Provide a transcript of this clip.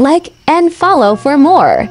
Like and follow for more.